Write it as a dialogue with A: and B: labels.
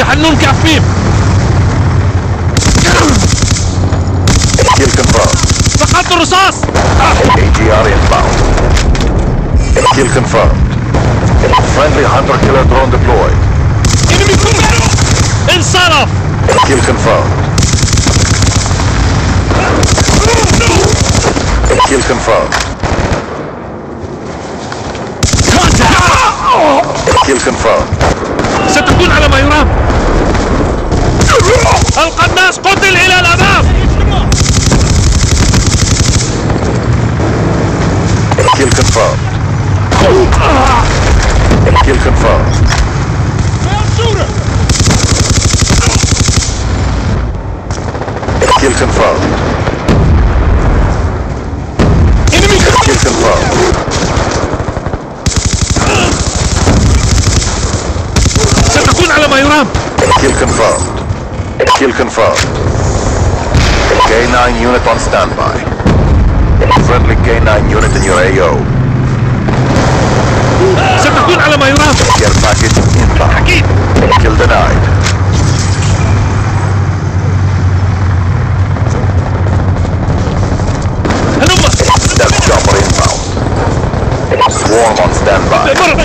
A: شحنون كعفيف
B: Kill confirmed.
A: سقطت الرصاص
B: AGR inbound. Kill confirmed. Friendly hunter killer drone deployed.
A: انمي كوماندو انصرف
B: Kill confirmed. Kill confirmed. Kill confirmed.
A: إلى
B: الأمام. الكي الكفار الكي الكفار الكي
A: الكفار
B: الكي الكفار
A: سنكون على ما يرام.
B: كيل كنفاض كيل كنفاض K9 unit on standby. Friendly K9 unit in your AO. Care package inbound. Kill denied. Stealth chopper inbound. Swarm on standby.